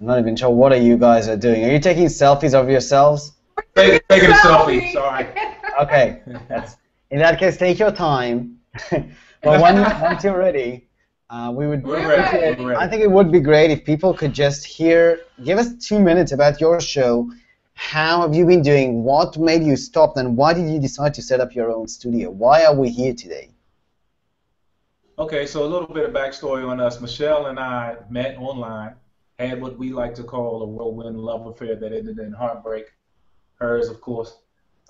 I'm not even sure what are you guys are doing. Are you taking selfies of yourselves? Take, taking a selfie. Sorry. Okay. That's, in that case, take your time. but when, once you're ready, uh, we would. We're ready. We're ready. I think it would be great if people could just hear, give us two minutes about your show. How have you been doing? What made you stop? And why did you decide to set up your own studio? Why are we here today? Okay, so a little bit of backstory on us. Michelle and I met online, had what we like to call a whirlwind love affair that ended in heartbreak. Hers, of course.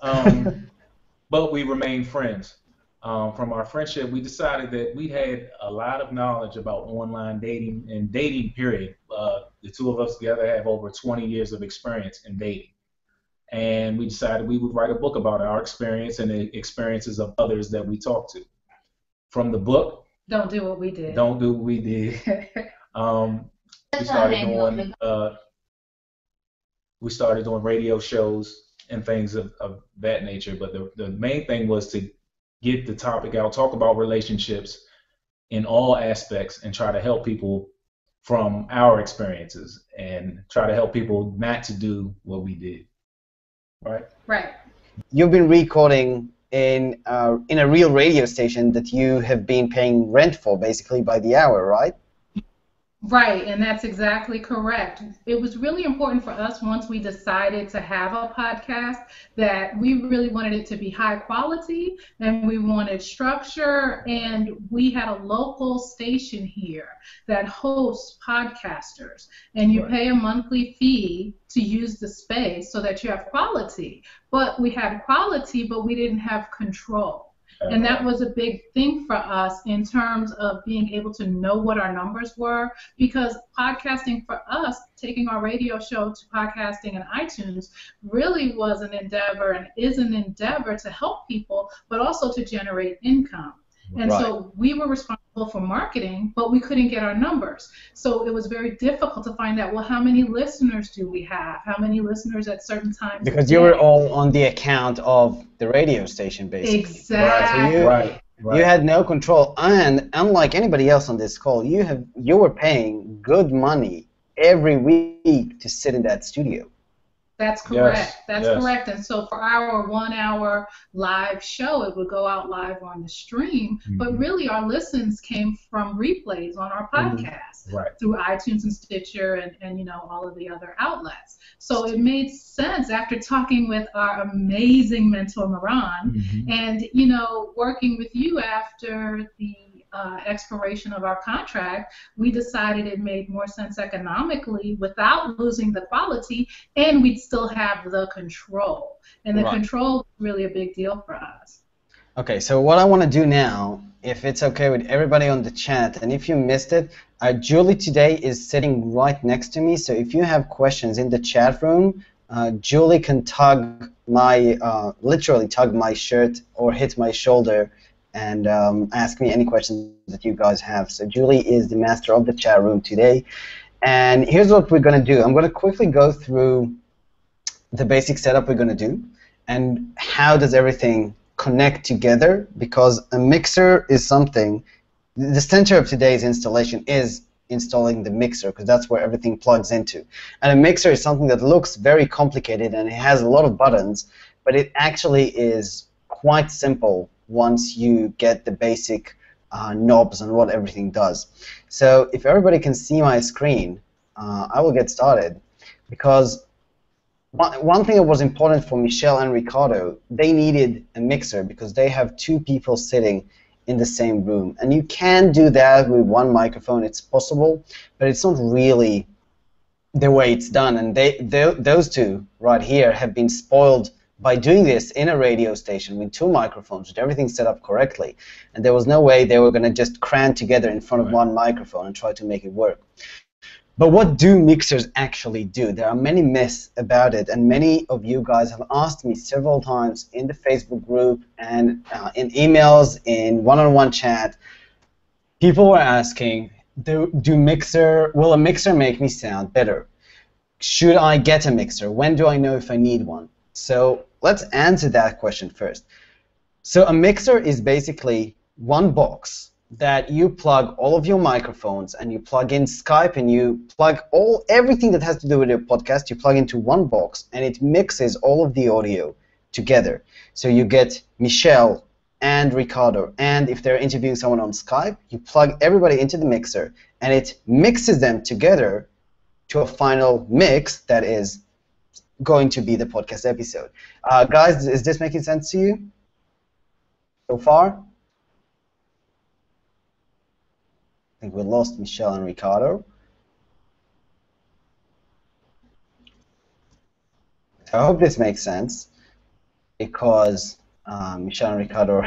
Um, but we remained friends. Um, from our friendship, we decided that we had a lot of knowledge about online dating and dating, period. Uh, the two of us together have over 20 years of experience in dating. And we decided we would write a book about our experience and the experiences of others that we talked to. From the book, Don't do what we did. don't do what we did. Um, we started doing uh, we started doing radio shows and things of, of that nature. But the the main thing was to get the topic out, talk about relationships in all aspects, and try to help people from our experiences and try to help people not to do what we did. Right? Right. You've been recording in uh, in a real radio station that you have been paying rent for, basically by the hour, right? Right, and that's exactly correct. It was really important for us once we decided to have a podcast that we really wanted it to be high quality and we wanted structure and we had a local station here that hosts podcasters and you pay a monthly fee to use the space so that you have quality. But we had quality but we didn't have control. And that was a big thing for us in terms of being able to know what our numbers were because podcasting for us, taking our radio show to podcasting and iTunes, really was an endeavor and is an endeavor to help people, but also to generate income. And so we were responsible for marketing, but we couldn't get our numbers. So it was very difficult to find out, well, how many listeners do we have? How many listeners at certain times? Because you were all on the account of the radio station, basically. Exactly. you- right. Right. You had no control, and unlike anybody else on this call, you have you were paying good money every week to sit in that studio. That's Yes, correct. That's yes. correct. And so for our one hour live show, it would go out live on the stream. But Mhm. really, our listens came from replays on our Mhm. podcast right. through iTunes and Stitcher and, and, you know, all of the other outlets. So it made sense after talking with our amazing mentor, Meron, Mhm. and, you know, working with you after the uh, expiration of our contract, we decided it made more sense economically without losing the quality, and we'd still have the control. And the Right. control is really a big deal for us. Okay, so what I want to do now, if it's okay with everybody on the chat, and if you missed it, uh, Julie today is sitting right next to me. So if you have questions in the chat room, uh, Julie can tug my, uh, literally tug my shirt or hit my shoulder and um, ask me any questions that you guys have. So Julie is the master of the chat room today. And here's what we're going to do. I'm going to quickly go through the basic setup we're going to do and how does everything connect together because a mixer is something the center of today's installation is installing the mixer because that's where everything plugs into and a mixer is something that looks very complicated and it has a lot of buttons but it actually is quite simple once you get the basic uh, knobs and what everything does so if everybody can see my screen uh, I will get started because one, thing that was important for Michelle and Ricardo, they needed a mixer because they have two people sitting in the same room. And you can do that with one microphone, it's possible, but it's not really the way it's done. And they, tho- those two right here have been spoiled by doing this in a radio station with two microphones, with everything set up correctly. And there was no way they were going to just cram together in front of Right. one microphone and try to make it work. But what do mixers actually do? There are many myths about it, and many of you guys have asked me several times in the Facebook group and uh, in emails, in one-on-one chat. People were asking, do, do mixer, will a mixer make me sound better? Should I get a mixer? When do I know if I need one? So let's answer that question first. So a mixer is basically one box that you plug all of your microphones and you plug in Skype and you plug all everything that has to do with your podcast, you plug into one box and it mixes all of the audio together. So you get Michelle and Ricardo, and if they're interviewing someone on Skype, you plug everybody into the mixer and it mixes them together to a final mix that is going to be the podcast episode. Uh, guys, is this making sense to you so far? I think we lost Michelle and Ricardo. So I hope this makes sense because um, Michelle and Ricardo.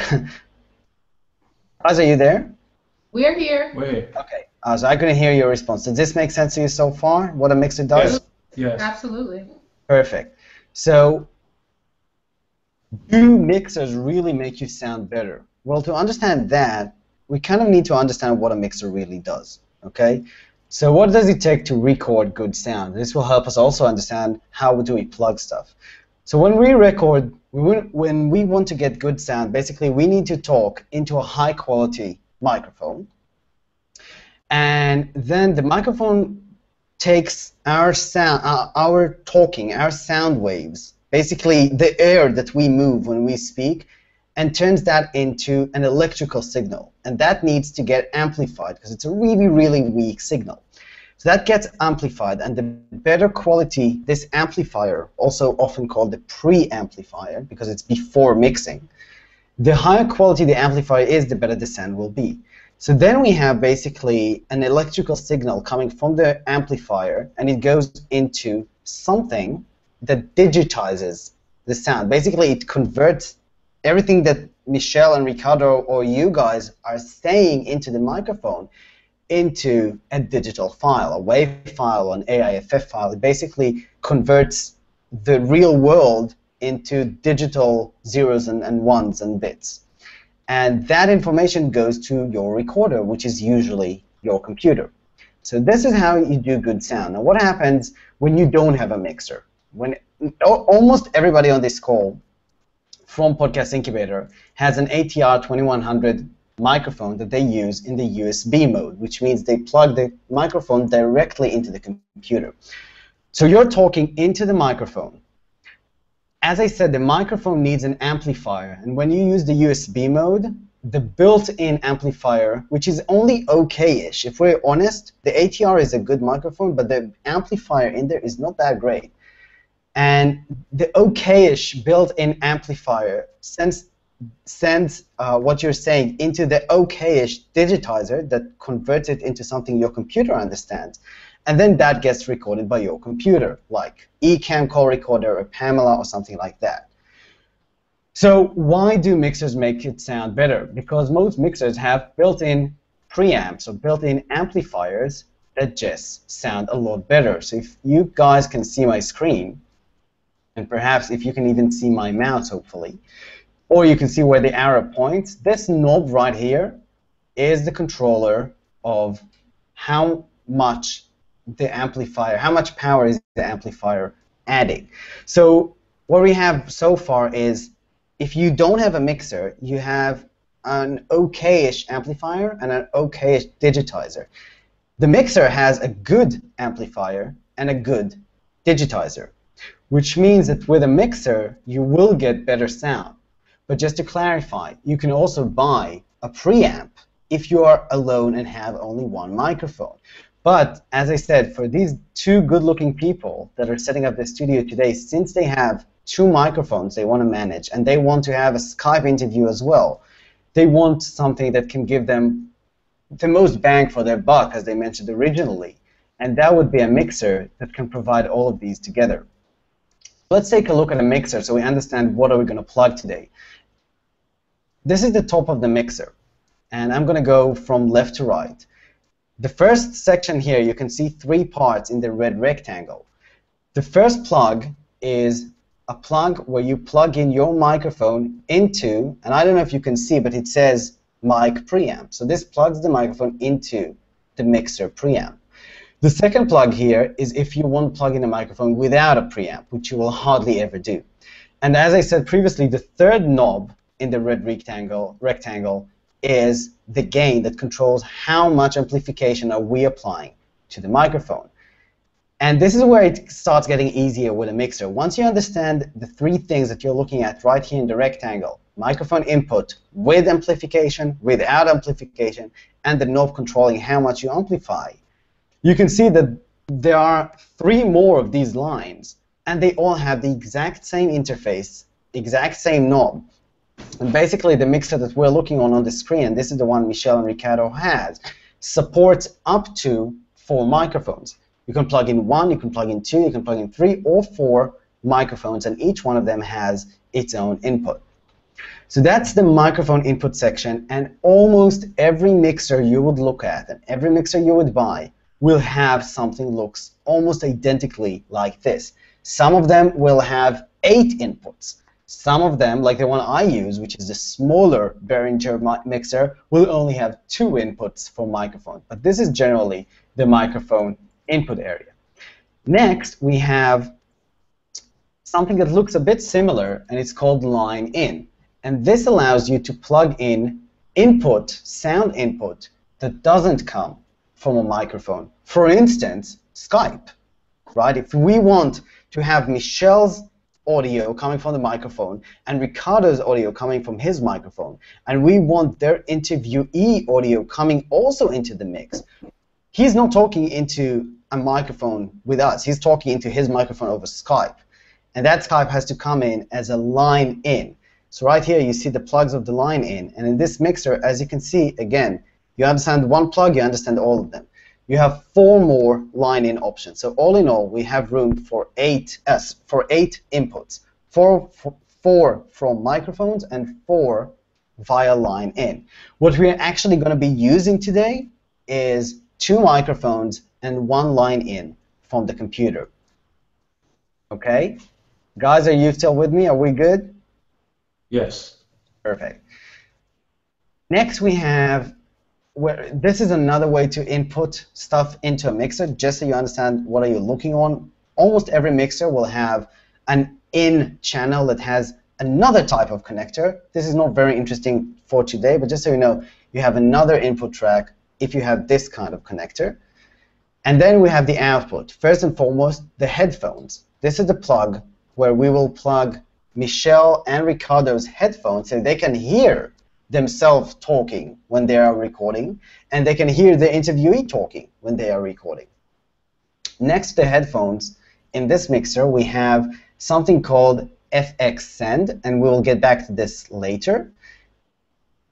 Guys, are you there? We're here. We're here. Okay. Uh, so I couldn't hear your response. Does this make sense to you so far? What a mixer does? Yes. Yes. Absolutely. Perfect. So, do mixers really make you sound better? Well, to understand that, we kind of need to understand what a mixer really does. Okay? So, what does it take to record good sound? This will help us also understand how do we plug stuff. So, when we record, when we want to get good sound, basically we need to talk into a high quality microphone. And then the microphone takes our sound, uh, our talking, our sound waves, basically the air that we move when we speak, and turns that into an electrical signal. And that needs to get amplified because it's a really, really weak signal. So that gets amplified, and the better quality this amplifier, also often called the pre-amplifier because it's before mixing, the higher quality the amplifier is, the better the sound will be. So then we have basically an electrical signal coming from the amplifier, and it goes into something that digitizes the sound. Basically, it converts everything that Michelle and Ricardo or you guys are saying into the microphone into a digital file, a WAV file, an AIFF file. It basically converts the real world into digital zeros and, and ones and bits. And that information goes to your recorder, which is usually your computer. So this is how you do good sound. Now what happens when you don't have a mixer? When almost everybody on this call from Podcast Incubator has an ATR 2100 microphone that they use in the USB mode, which means they plug the microphone directly into the computer. So you're talking into the microphone. As I said, the microphone needs an amplifier, and when you use the USB mode, the built-in amplifier, which is only okay-ish. If we're honest, the ATR is a good microphone, but the amplifier in there is not that great. And the okay-ish built-in amplifier sends sends uh, what you're saying into the okay-ish digitizer that converts it into something your computer understands. And then that gets recorded by your computer, like Ecamm call recorder or Pamela or something like that. So why do mixers make it sound better? Because most mixers have built-in preamps or built-in amplifiers that just sound a lot better. So if you guys can see my screen, and perhaps if you can even see my mouse, hopefully, or you can see where the arrow points, this knob right here is the controller of how much the amplifier, how much power is the amplifier adding. So what we have so far is if you don't have a mixer, you have an okay-ish amplifier and an okay-ish digitizer. The mixer has a good amplifier and a good digitizer which means that with a mixer, you will get better sound. But just to clarify, you can also buy a preamp if you are alone and have only one microphone. But as I said, for these two good-looking people that are setting up the studio today, since they have two microphones they want to manage and they want to have a Skype interview as well, they want something that can give them the most bang for their buck, as they mentioned originally. And that would be a mixer that can provide all of these together. Let's take a look at a mixer so we understand what are we going to plug today. This is the top of the mixer, and I'm going to go from left to right. The first section here, you can see three parts in the red rectangle. The first plug is a plug where you plug in your microphone into, and I don't know if you can see, but it says mic preamp. So this plugs the microphone into the mixer preamp. The second plug here is if you want to plug in a microphone without a preamp, which you will hardly ever do. And as I said previously, the third knob in the red rectangle, rectangle is the gain that controls how much amplification are we applying to the microphone. And this is where it starts getting easier with a mixer. Once you understand the three things that you're looking at right here in the rectangle, microphone input with amplification, without amplification, and the knob controlling how much you amplify, you can see that there are three more of these lines, and they all have the exact same interface, exact same knob. And basically, the mixer that we're looking on on the screen, this is the one Michelle and Ricardo has, supports up to four microphones. You can plug in one, you can plug in two, you can plug in three or four microphones, and each one of them has its own input. So that's the microphone input section, and almost every mixer you would look at and every mixer you would buy will have something looks almost identically like this. Some of them will have eight inputs. Some of them, like the one I use, which is the smaller Behringer mixer, will only have two inputs for microphone. But this is generally the microphone input area. Next, we have something that looks a bit similar, and it's called line in. And this allows you to plug in input, sound input, that doesn't come from a microphone. For instance, Skype, right? If we want to have Michelle's audio coming from the microphone and Ricardo's audio coming from his microphone, and we want their interviewee audio coming also into the mix, he's not talking into a microphone with us. He's talking into his microphone over Skype. And that Skype has to come in as a line in. So right here you see the plugs of the line in. And in this mixer, as you can see, again, you understand one plug, you understand all of them. You have four more line in options. So all in all, we have room for eight, uh, for eight inputs. Four, four, four from microphones and four via line in. What we're actually going to be using today is two microphones and one line in from the computer. Okay? Guys, are you still with me? Are we good? Yes. Perfect. Next we have where this is another way to input stuff into a mixer just so you understand what are you looking on. Almost every mixer will have an in channel that has another type of connector. This is not very interesting for today, but just so you know, you have another input track if you have this kind of connector. And then we have the output. First and foremost, the headphones. This is the plug where we will plug Michelle and Ricardo's headphones so they can hear themselves talking when they are recording, and they can hear the interviewee talking when they are recording. Next to the headphones, in this mixer, we have something called FX Send, and we will get back to this later.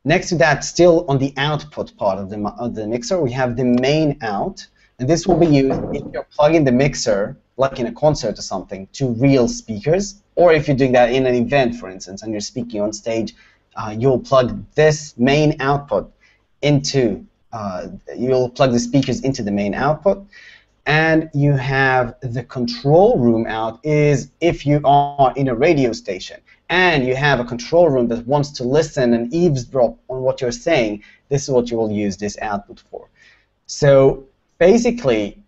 Next to that, still on the output part of the, of the mixer, we have the main out, and this will be used if you're plugging the mixer, like in a concert or something, to real speakers, or if you're doing that in an event, for instance, and you're speaking on stage, uh, you'll plug this main output into, uh, you'll plug the speakers into the main output, and you have the control room out is if you are in a radio station and you have a control room that wants to listen and eavesdrop on what you're saying, this is what you will use this output for. So basically,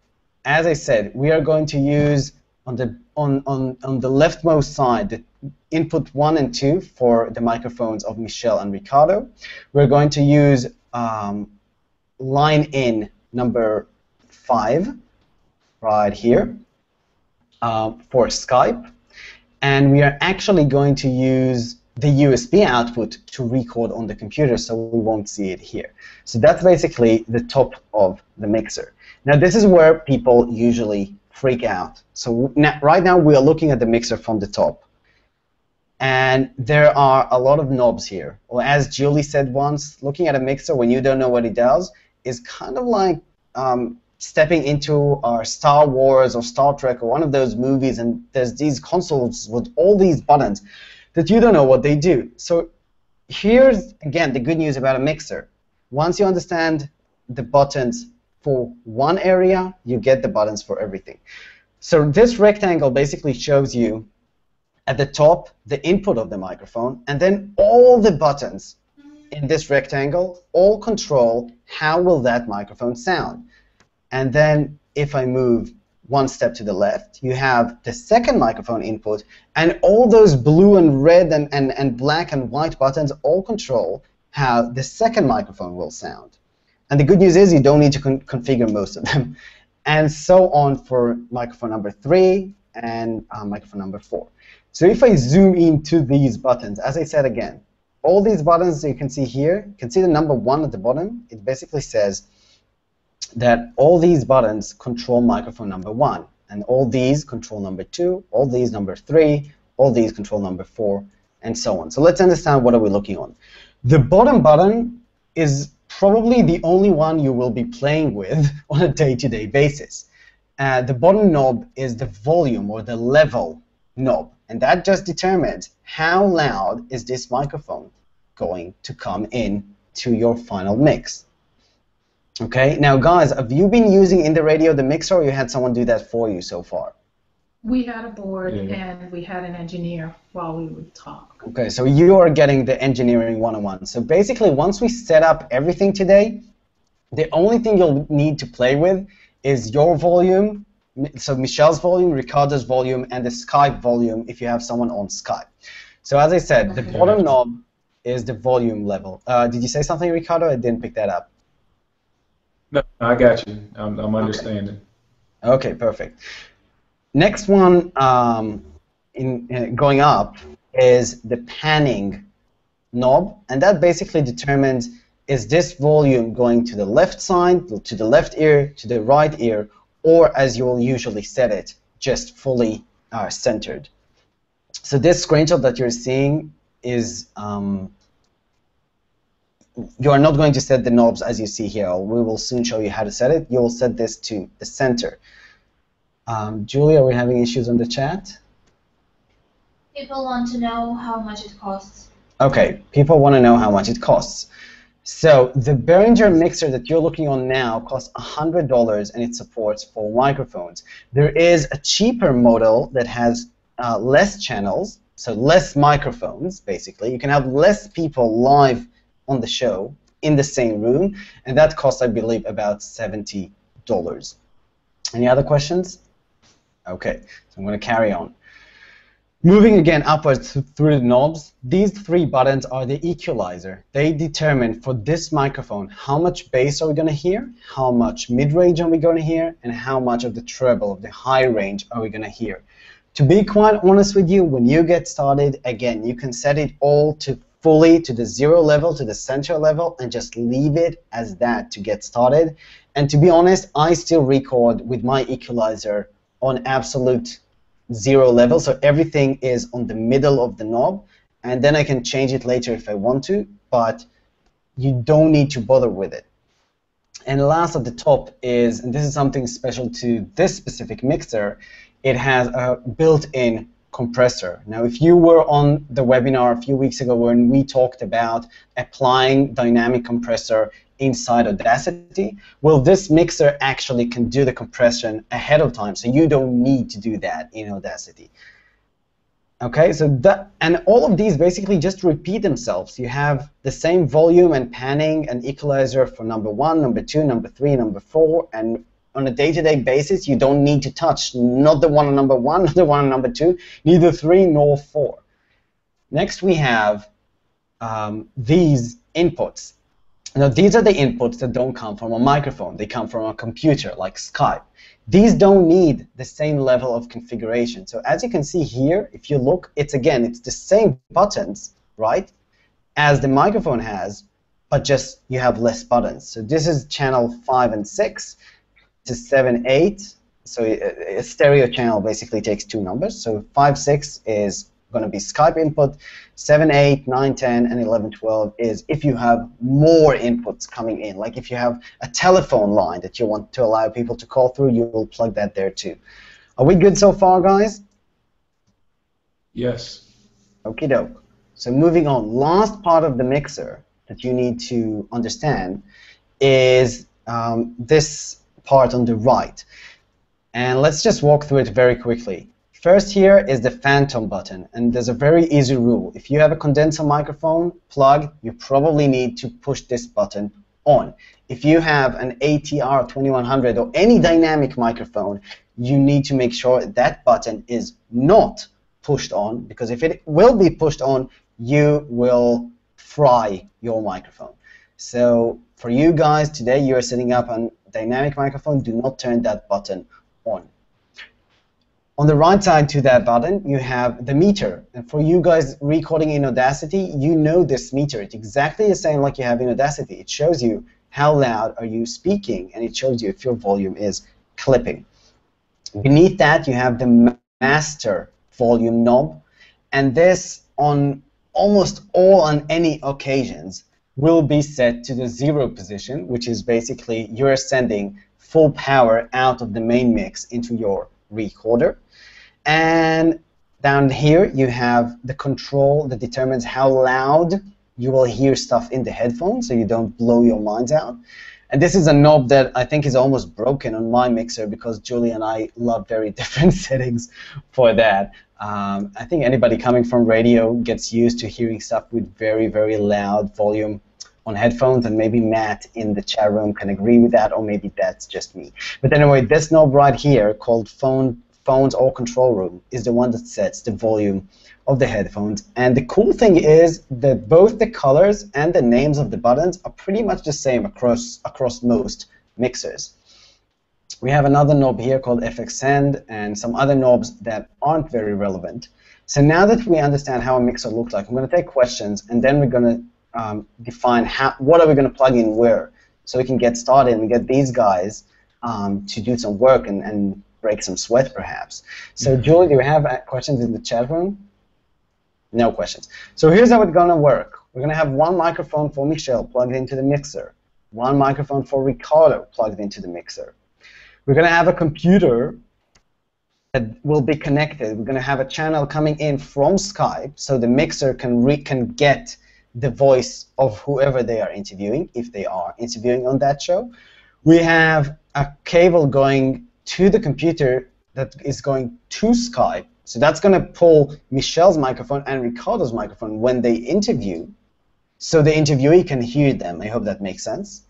as I said, we are going to use on the on, on, on the leftmost side the input 1 and 2 for the microphones of Michelle and Ricardo. We're going to use um, line in number 5 right here uh, for Skype. And we are actually going to use the USB output to record on the computer so we won't see it here. So that's basically the top of the mixer. Now this is where people usually freak out. So now, right now we are looking at the mixer from the top. And there are a lot of knobs here. Well, as Julie said once, looking at a mixer when you don't know what it does is kind of like um, stepping into our Star Wars or Star Trek or one of those movies and there's these consoles with all these buttons that you don't know what they do. So here's, again, the good news about a mixer. Once you understand the buttons for one area, you get the buttons for everything. So this rectangle basically shows you at the top the input of the microphone, and then all the buttons in this rectangle all control how will that microphone sound. And then if I move one step to the left, you have the second microphone input, and all those blue and red and, and, and black and white buttons all control how the second microphone will sound. And the good news is you don't need to con configure most of them. And so on for microphone number three and uh, microphone number four. So if I zoom into these buttons, as I said again, all these buttons you can see here, you can see the number one at the bottom. It basically says that all these buttons control microphone number one, and all these control number two, all these number three, all these control number four, and so on. So let's understand what are we looking on. The bottom button is probably the only one you will be playing with on a day-to-day -day basis. Uh, the bottom knob is the volume or the level knob, and that just determines how loud is this microphone going to come in to your final mix. Okay, now guys, have you been using in the radio the mixer or you had someone do that for you so far? We had a board yeah. and we had an engineer while we would talk. Okay, so you are getting the engineering 101. So basically, once we set up everything today, the only thing you'll need to play with is your volume, so Michelle's volume, Ricardo's volume, and the Skype volume if you have someone on Skype. So as I said, the bottom knob is the volume level. Uh, did you say something, Ricardo? I didn't pick that up. No, I got you. I'm, I'm understanding. Okay. okay, perfect. Next one um, in uh, going up is the panning knob, and that basically determines is this volume going to the left side, to the left ear, to the right ear, or as you will usually set it, just fully uh, centered. So this screenshot that you're seeing is um, you are not going to set the knobs as you see here. We will soon show you how to set it. You will set this to the center. Um, Julia, are we having issues on the chat? People want to know how much it costs. Okay, people want to know how much it costs. So the Behringer mixer that you're looking on now costs $100 and it supports four microphones. There is a cheaper model that has uh, less channels, so less microphones, basically. You can have less people live on the show in the same room, and that costs, I believe, about $70. Any other questions? Okay, so I'm going to carry on. Moving again upwards through the knobs, these three buttons are the equalizer. They determine for this microphone how much bass are we going to hear, how much mid-range are we going to hear, and how much of the treble, of the high range, are we going to hear. To be quite honest with you, when you get started, again, you can set it all to fully to the zero level, to the center level, and just leave it as that to get started. And to be honest, I still record with my equalizer on absolute zero level, so everything is on the middle of the knob, and then I can change it later if I want to, but you don't need to bother with it. And last at the top is, and this is something special to this specific mixer, it has a built-in compressor. Now, if you were on the webinar a few weeks ago when we talked about applying dynamic compressor inside Audacity, well, this mixer actually can do the compression ahead of time, so you don't need to do that in Audacity. Okay, so that, and all of these basically just repeat themselves. You have the same volume and panning and equalizer for number one, number two, number three, number four, and on a day-to-day -day basis, you don't need to touch not the one on number one, not the one on number two, neither three nor four. Next, we have um, these inputs. Now, these are the inputs that don't come from a microphone. They come from a computer, like Skype. These don't need the same level of configuration. So as you can see here, if you look, it's again, it's the same buttons, right, as the microphone has, but just you have less buttons. So this is channel 5 and 6 to 7, 8. So a stereo channel basically takes two numbers. So 5, 6 is going to be Skype input. 7, 8, 9, 10, and 11, 12 is if you have more inputs coming in. Like if you have a telephone line that you want to allow people to call through, you will plug that there too. Are we good so far, guys? Yes. Okie doke. So moving on, last part of the mixer that you need to understand is um, this part on the right. And let's just walk through it very quickly. First here is the phantom button, and there's a very easy rule. If you have a condenser microphone plug, you probably need to push this button on. If you have an ATR 2100 or any dynamic microphone, you need to make sure that button is not pushed on, because if it will be pushed on, you will fry your microphone. So for you guys today, you are setting up a dynamic microphone. Do not turn that button on. On the right side to that button, you have the meter. And for you guys recording in Audacity, you know this meter. It's exactly the same like you have in Audacity. It shows you how loud are you speaking, and it shows you if your volume is clipping. Beneath that, you have the master volume knob, and this on almost all on any occasions will be set to the zero position, which is basically you're sending full power out of the main mix into your recorder. And down here you have the control that determines how loud you will hear stuff in the headphones so you don't blow your minds out. And this is a knob that I think is almost broken on my mixer because Julie and I love very different settings for that. Um, I think anybody coming from radio gets used to hearing stuff with very, very loud volume on headphones, and maybe Matt in the chat room can agree with that, or maybe that's just me. But anyway, this knob right here called phone phones or control room is the one that sets the volume of the headphones. And the cool thing is that both the colors and the names of the buttons are pretty much the same across across most mixers. We have another knob here called FX Send and some other knobs that aren't very relevant. So now that we understand how a mixer looks like, I'm going to take questions and then we're going to um, define how, what are we going to plug in where, so we can get started and get these guys um, to do some work and, and break some sweat, perhaps. So, mm-hmm. Julie, do you have uh, questions in the chat room? No questions. So here's how it's going to work. We're going to have one microphone for Michelle plugged into the mixer, one microphone for Ricardo plugged into the mixer. We're going to have a computer that will be connected. We're going to have a channel coming in from Skype, so the mixer can re- can get the voice of whoever they are interviewing, if they are interviewing on that show. We have a cable going to the computer that is going to Skype. So that's going to pull Michelle's microphone and Ricardo's microphone when they interview, so the interviewee can hear them. I hope that makes sense.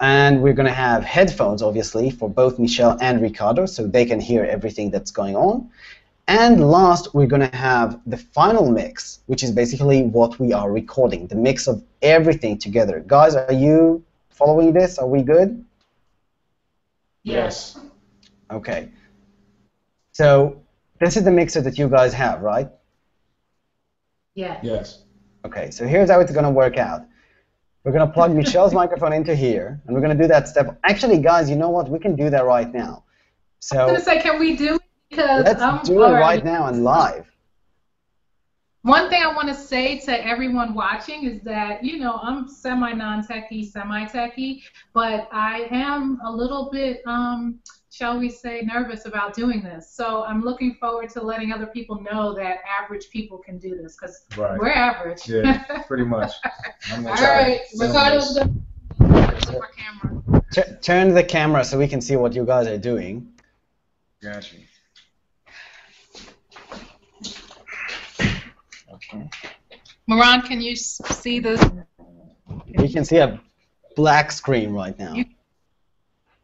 And we're going to have headphones, obviously, for both Michelle and Ricardo, so they can hear everything that's going on. And last, we're going to have the final mix, which is basically what we are recording, the mix of everything together. Guys, are you following this? Are we good? Yes. Okay. So this is the mixer that you guys have, right? Yes. Yes. Okay, so here's how it's going to work out. We're going to plug Michelle's microphone into here, and we're going to do that step. Actually, guys, you know what? We can do that right now. So I was going to say, can we do because Let's I'm do it right now and live. One thing I want to say to everyone watching is that, you know, I'm semi non techie, semi techie, but I am a little bit, um, shall we say, nervous about doing this. So I'm looking forward to letting other people know that average people can do this because Right. we're average. Yeah, pretty much. I'm All gonna try right, to film Ricardo's this. the my camera. T- turn the camera so we can see what you guys are doing. Gotcha. Okay. Meron, can you see the? You can see a black screen right now. You-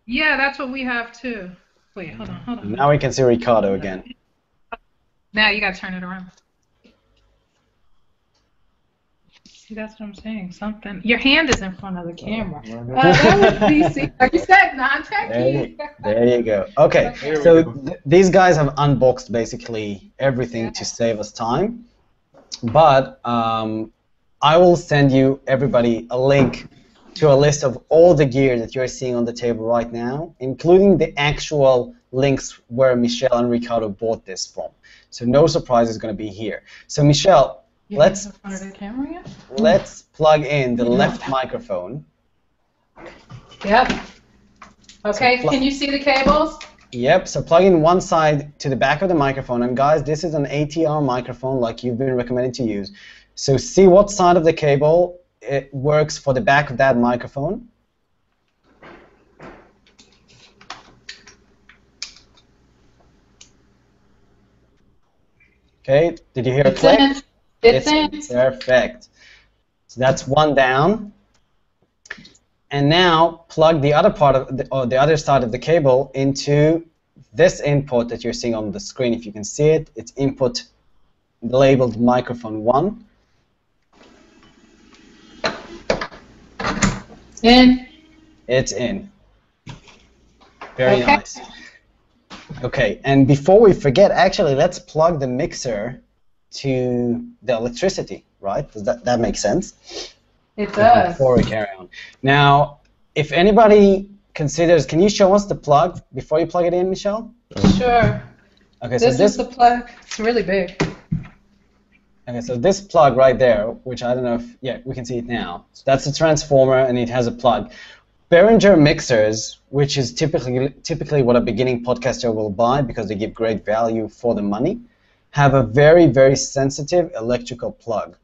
Yeah, that's what we have too. Wait, hold on, hold on. Now we can see Ricardo again. Now you gotta turn it around. See, that's what I'm saying. Something. Your hand is in front of the camera. Uh, that was DC. Like you said, There non-techie. you, there you go. Okay, so go. th- these guys have unboxed basically everything to save us time. But um, I will send you, everybody, a link to a list of all the gear that you're seeing on the table right now, including the actual links where Michelle and Ricardo bought this from. So no surprise is going to be here. So Michelle, You Let's- in front of the camera yet? let's plug in the left microphone. Yep. Okay, So can you see the cables? Yep, so plug in one side to the back of the microphone. And guys, this is an ATR microphone like you've been recommended to use. So see what side of the cable it works for the back of that microphone. Okay, did you hear a It's click? in. It's in. Perfect. So that's one down and now plug the other part of the, or the other side of the cable into this input that you're seeing on the screen. If you can see it, it's input labeled microphone 1. In. It's in. Very okay. nice. Okay, and before we forget, actually, let's plug the mixer to the electricity, right? Does that, that make sense? It does. Before we carry on. Now, if anybody considers, can you show us the plug before you plug it in, Michelle? Sure. Okay, so This this is the plug. It's really big. Okay, so this plug right there, which I don't know if, yeah, we can see it now. So that's a transformer and it has a plug. Behringer mixers, which is typically typically what a beginning podcaster will buy because they give great value for the money, have a very very sensitive electrical plug.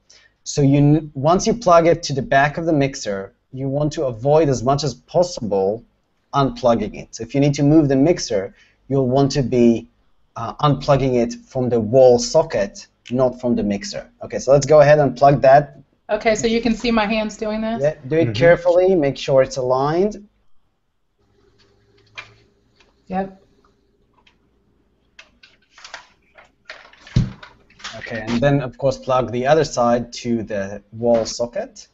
So you once you plug it to the back of the mixer, you want to avoid as much as possible unplugging it. So if you need to move the mixer, you'll want to be uh, unplugging it from the wall socket, not from the mixer. Okay, so let's go ahead and plug that. Okay, so you can see my hands doing this? Yeah, do it carefully. Make sure it's aligned. Yep. Okay, and then of course plug the other side to the wall socket.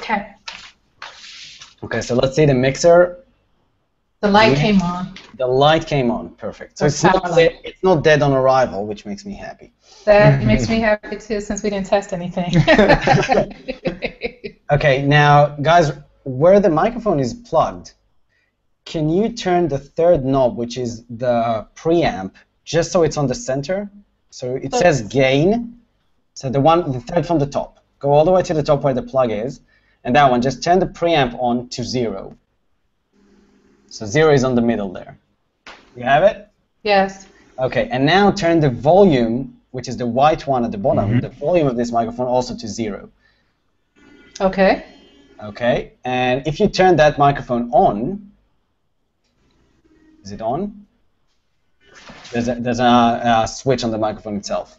Okay. Okay, so let's see the mixer. The light Yeah. came on. The light came on, perfect. So The it's not dead, it's not dead on arrival, which makes me happy. That makes me happy too, since we didn't test anything. Okay, now guys, where the microphone is plugged, can you turn the third knob, which is the preamp, just so it's on the center? So it says gain. So the one, the third from the top. Go all the way to the top where the plug is, and that one. Just turn the preamp on to zero. So zero is on the middle there. You have it? yes. Okay, and now turn the volume, which is the white one at the bottom, mm-hmm. the volume of this microphone also to zero. Okay. Okay, and if you turn that microphone on, is it on? There's a, there's a, a switch on the microphone itself.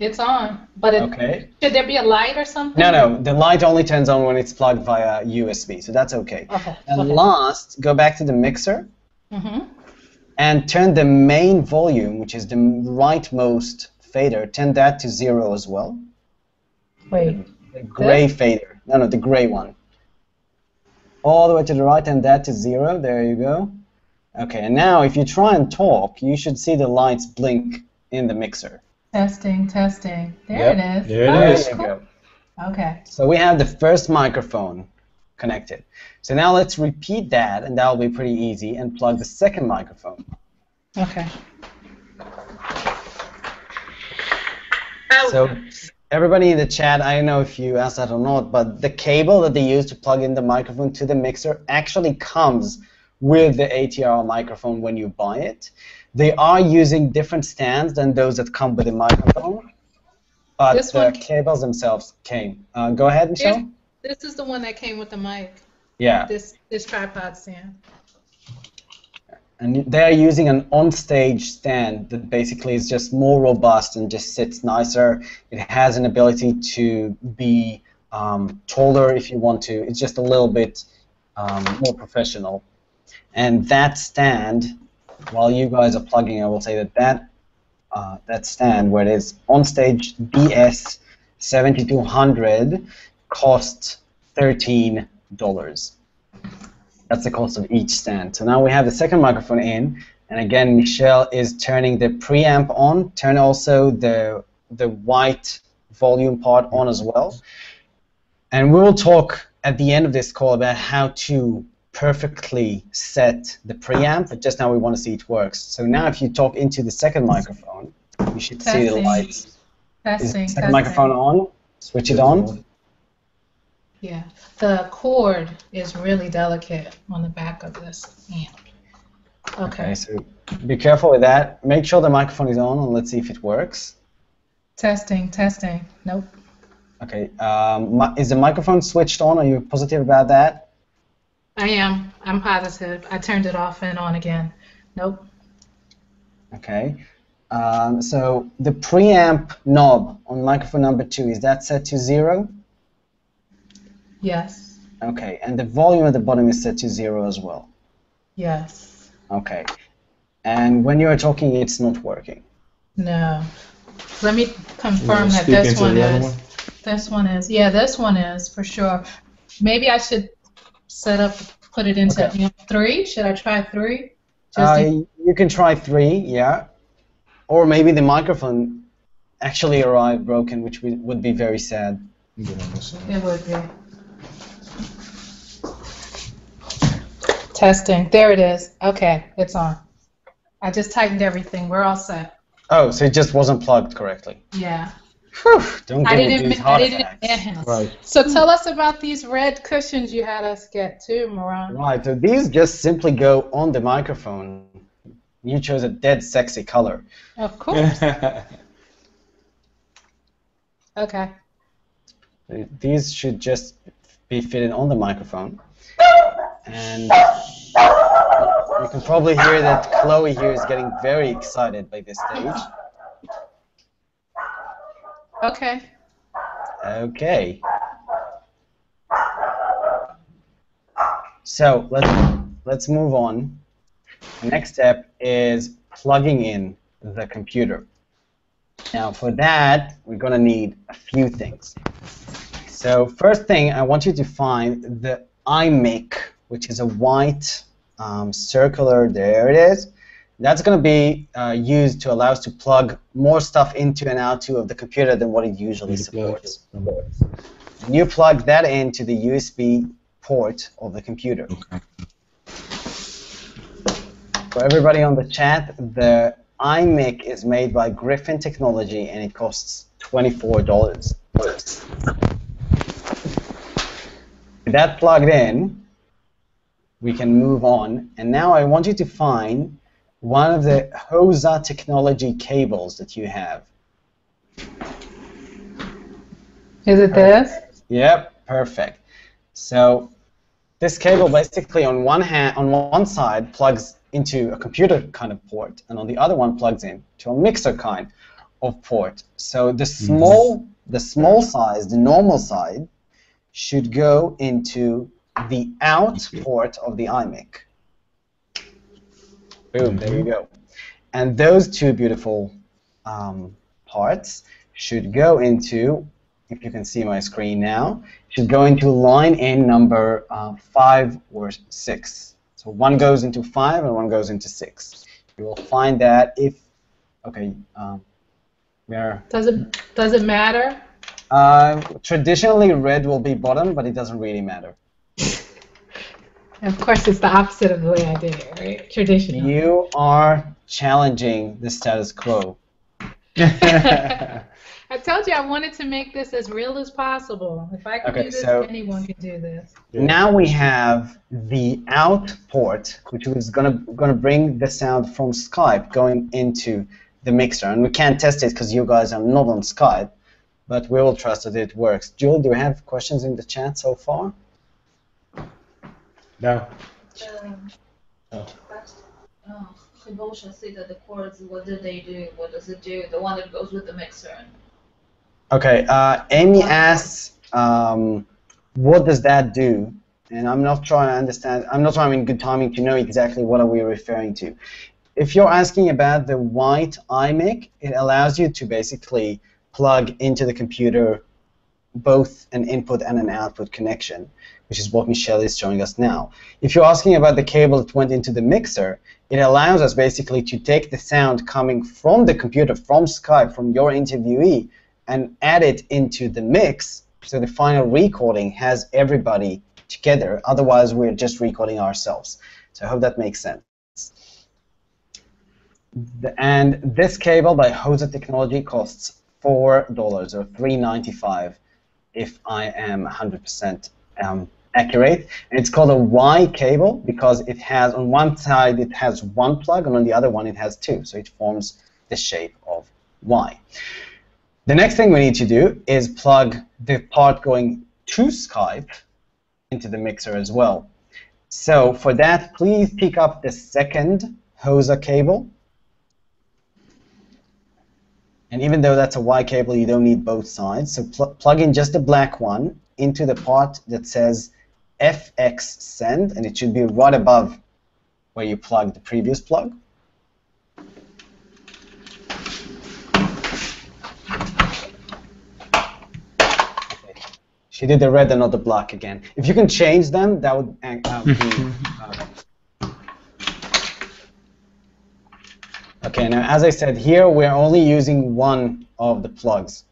It's on. But it, Okay. should there be a light or something? No, no, the light only turns on when it's plugged via USB, so that's okay. Okay. And okay. last, go back to the mixer hmm and turn the main volume, which is the rightmost fader, turn that to zero as well. Wait. The gray fader. No, no, the gray one. All the way to the right and that to zero. There you go. Okay, and now if you try and talk, you should see the lights blink in the mixer. Testing, testing. There Yep. it is. There it Oh, There is. you cool. go. Okay. So we have the first microphone connected. So now let's repeat that, and that will be pretty easy, and plug the second microphone. Okay. So everybody in the chat, I don't know if you asked that or not, but the cable that they use to plug in the microphone to the mixer actually comes with the ATR microphone when you buy it. They are using different stands than those that come with the microphone, but This the one- cables themselves came. Uh, go ahead, Michelle. This is the one that came with the mic. Yeah, This this tripod stand. And they are using an on-stage stand that basically is just more robust and just sits nicer. It has an ability to be um, taller if you want to. It's just a little bit um, more professional. And that stand, while you guys are plugging, I will say that that uh, that stand where it is on stage DS 7200 costs thirteen dollars. That's the cost of each stand. So now we have the second microphone in, and again, Michelle is turning the preamp on. Turn also the the white volume part on as well. And we will talk at the end of this call about how to perfectly set the preamp, but just now we want to see it works. So now if you talk into the second microphone, you should see the Testing. lights. Is the second testing. microphone on? Switch it on. Yeah. The cord is really delicate on the back of this amp. Okay. Okay, so be careful with that. Make sure the microphone is on, and let's see if it works. Testing, testing. Nope. Okay, um, is the microphone switched on? Are you positive about that? I am. I'm positive. I turned it off and on again. Nope. Okay. Um, so the preamp knob on microphone number two, is that set to zero? Yes. Okay, and the volume at the bottom is set to zero as well. Yes. Okay. And when you're talking, it's not working. No. Let me confirm that this one is. one. This one is. Yeah, this one is for sure. Maybe I should set up, put it into Okay. three. Should I try three? Just Uh, in- you can try three, yeah. Or maybe the microphone actually arrived broken, which would would be very sad. Get on this side. It would be. Testing. There it is. Okay, it's on. I just tightened everything. We're all set. Oh, so it just wasn't plugged correctly. Yeah. Whew, don't I didn't. these I heart didn't. attacks. Right. So tell us about these red cushions you had us get too, Meron. Right, so these just simply go on the microphone. You chose a dead sexy color. Of course. Okay. These should just be fitted on the microphone. And you can probably hear that Chloe here is getting very excited by this stage. Okay. Okay. So let's let's move on. The next step is plugging in the computer. Now for that, we're gonna need a few things. So first thing, I want you to find the iMic, which is a white um, circular. There it is. That's going to be uh, used to allow us to plug more stuff into and out to of the computer than what it usually supports. And you plug that into the USB port of the computer. Okay. For everybody on the chat, the iMic is made by Griffin Technology and it costs $24. With that plugged in, we can move on. And now I want you to find one of the HOSA technology cables that you have. Is it this? Yep, perfect. So this cable basically on one hand, on one side plugs into a computer kind of port, and on the other one plugs in to a mixer kind of port. So the mm-hmm. small, the small size, the normal side, should go into the out port of the iMic. Boom, there you go. And those two beautiful um, parts should go into, if you can see my screen now, should go into line in number uh, 5 or 6. So one goes into 5 and one goes into 6. You will find that if, okay, um, where, Does it does it matter? uh, traditionally red will be bottom, but it doesn't really matter. Of course, it's the opposite of the way I did it, right? Traditional. You are challenging the status quo. I told you I wanted to make this as real as possible. If I can Okay, do this, so- anyone can do this. Now we have the out port, which is gonna gonna bring the sound from Skype going into the mixer, and we can't test it because you guys are not on Skype, but we will trust that it works. Jewel, do you have questions in the chat so far? No. Um, Oh. oh, Revolution say that the cords, what do they do? What does it do? The one that goes with the mixer. Okay, uh, Amy asks, um, what does that do? And I'm not trying to understand, I'm not trying in good timing to know exactly what are we referring to. If you're asking about the white iMic, it allows you to basically plug into the computer both an input and an output connection, which is what Michelle is showing us now. If you're asking about the cable that went into the mixer, it allows us basically to take the sound coming from the computer, from Skype, from your interviewee, and add it into the mix so the final recording has everybody together. Otherwise, we're just recording ourselves. So I hope that makes sense. And this cable by Hosa Technology costs four dollars or three ninety five, if I am 100% um, accurate. And it's called a Y cable because it has on one side it has one plug and on the other one it has two, so it forms the shape of Y. The next thing we need to do is plug the part going to Skype into the mixer as well. So for that, please pick up the second HOSA cable. And even though that's a Y cable, you don't need both sides. So pl plug in just the black one into the part that says FX send, and it should be right above where you plugged the previous plug. She did the red and not the black again. If you can change them, that would uh, be uh, okay, now as I said, here we're only using one of the plugs,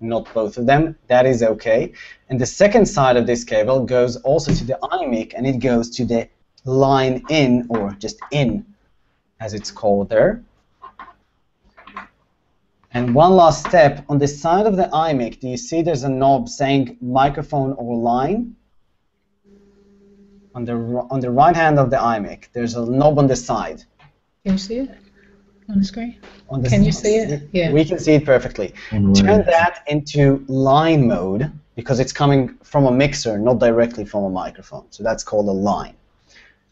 not both of them. That is okay. And the second side of this cable goes also to the iMic, and it goes to the line in, or just in, as it's called there. And one last step, on the side of the iMic, do you see there's a knob saying microphone or line? On the, on the right hand of the iMic, there's a knob on the side. Can you see it on the screen? On the Can you see it? Yeah. We can see it perfectly. On Turn that into line mode because it's coming from a mixer, not directly from a microphone. So that's called a line.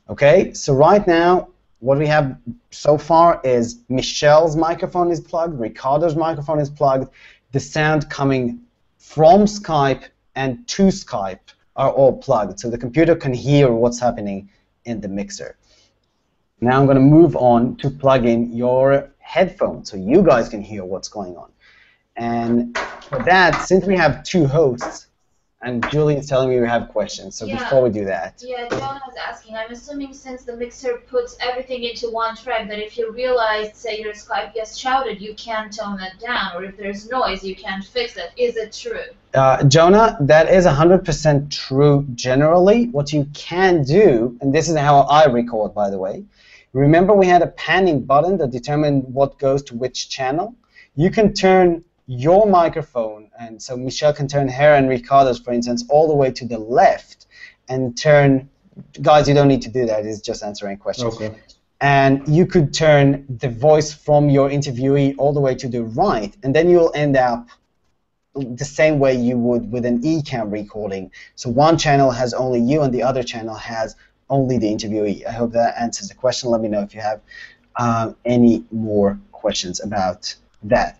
Okay, so right now, what we have so far is Michelle's microphone is plugged, Ricardo's microphone is plugged, the sound coming from Skype and to Skype are all plugged, so the computer can hear what's happening in the mixer. Now I'm going to move on to plug in your headphones so you guys can hear what's going on. And for that, since we have two hosts, and Julie is telling me we have questions, so Yeah. before we do that, Yeah, John was asking. I'm assuming since the mixer puts everything into one track, that if you realize, say, your Skype gets shouted, you can tone it down, or if there's noise, you can fix it. Is it true? Uh, Jonah, that is 100% true generally. What you can do, and this is how I record, by the way, remember we had a panning button that determined what goes to which channel? You can turn your microphone, and so Michelle can turn her and Ricardo's, for instance, all the way to the left and turn, guys, you don't need to do that, it's just answering questions Okay. and you could turn the voice from your interviewee all the way to the right, and then you'll end up the same way you would with an Ecamm recording. So one channel has only you, and the other channel has only the interviewee. I hope that answers the question. Let me know if you have um, any more questions about that.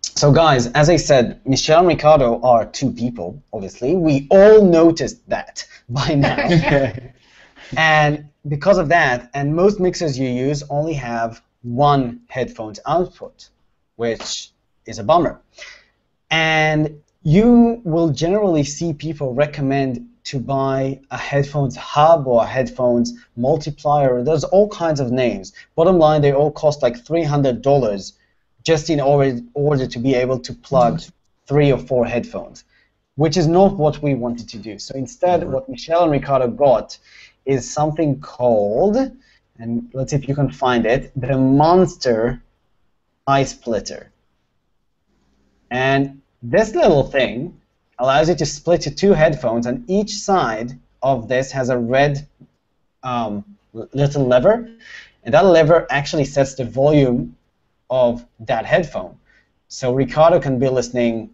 So guys, as I said, Michelle and Ricardo are two people, obviously. We all noticed that by now. And because of that, and most mixers you use only have one headphones output, which is a bummer. And you will generally see people recommend to buy a headphones hub or a headphones multiplier. There's all kinds of names. Bottom line, they all cost like $300 just in order, order to be able to plug mm-hmm. three or four headphones, which is not what we wanted to do. So instead, mm-hmm. what Michelle and Ricardo got is something called, and let's see if you can find it, the Monster iSplitter. And this little thing allows you to split to two headphones, and each side of this has a red um, little lever, and that lever actually sets the volume of that headphone. So Ricardo can be listening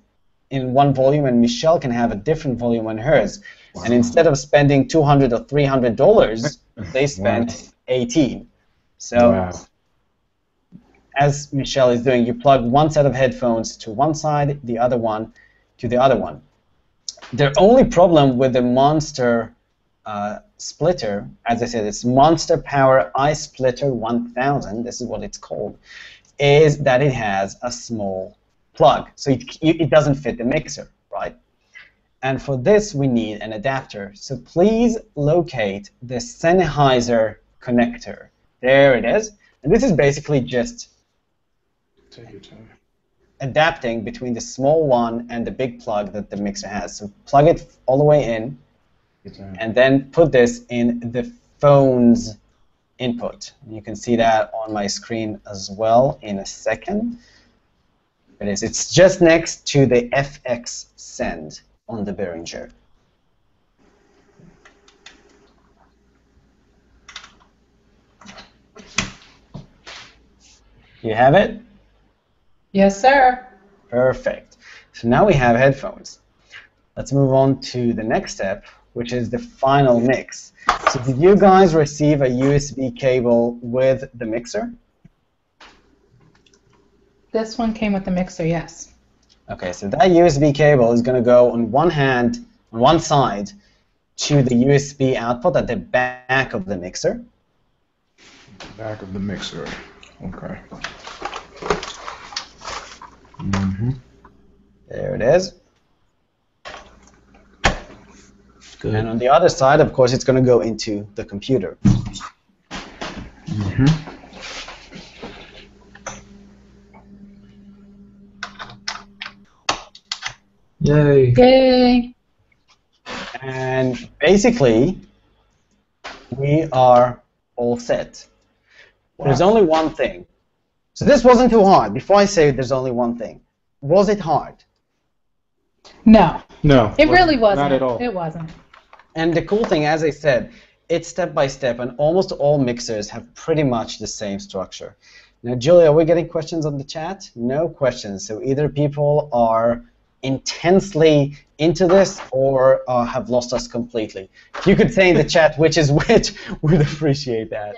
in one volume, and Michelle can have a different volume on hers. And instead of spending 200 or 300 dollars, they spent 18. So wow. as Michelle is doing, you plug one set of headphones to one side, the other one to the other one. The only problem with the Monster uh, splitter, as I said, it's Monster Power iSplitter 1000. This is what it's called. Is that it has a small plug, so it, it doesn't fit the mixer, right? And for this, we need an adapter. So please locate the Sennheiser connector. There it is. And this is basically just Take your time. Adapting between the small one and the big plug that the mixer has. So plug it all the way in, and then put this in the phone's input. You can see that on my screen as well in a second. It is. It's just next to the FX send on the Behringer. You have it? Yes, sir. Perfect. So now we have headphones. Let's move on to the next step, which is the final mix. So did you guys receive a USB cable with the mixer? This one came with the mixer, yes. Okay, so that USB cable is going to go on one hand, on one side, to the USB output at the back of the mixer. Back of the mixer. Okay. Mm-hmm. There it is. Good. And on the other side, of course, it's going to go into the computer. Mm-hmm. Yay. Yay! And basically, we are all set. There's only one thing. So this wasn't too hard. Before I say there's only one thing, was it hard? No, No. it really wasn't. Not at all. It wasn't. And the cool thing, as I said, it's step by step, and almost all mixers have pretty much the same structure. Now, Julia, are we getting questions on the chat? No questions. So either people are intensely into this or uh, have lost us completely. If you could say in the chat which is which, we'd appreciate that.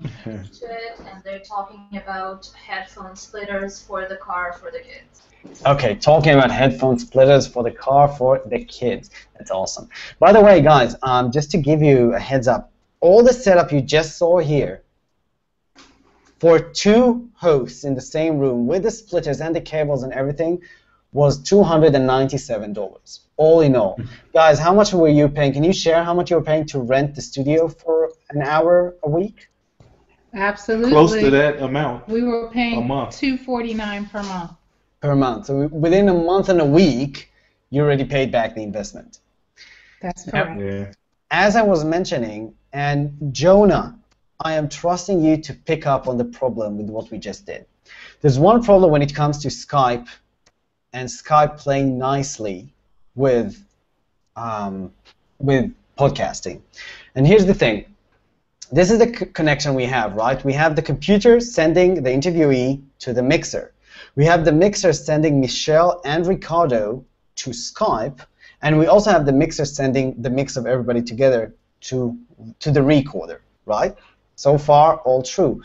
To it, and they're talking about headphone splitters for the car for the kids. Okay, talking about headphone splitters for the car for the kids. That's awesome. By the way, guys, um, just to give you a heads up, all the setup you just saw here for two hosts in the same room with the splitters and the cables and everything was $297, all in all. Guys, how much were you paying? Can you share how much you were paying to rent the studio for an hour a week? Absolutely. Close to that amount. We were paying A month. two forty nine per month. Per month. So within a month and a week, you already paid back the investment. That's correct. Yeah. as I was mentioning, and Jonah, I am trusting you to pick up on the problem with what we just did. There's one problem when it comes to Skype and Skype playing nicely with um, with podcasting. And here's the thing. This is the connection we have, right? We have the computer sending the interviewee to the mixer. We have the mixer sending Michelle and Ricardo to Skype, and we also have the mixer sending the mix of everybody together to to the recorder, right? So far, all true.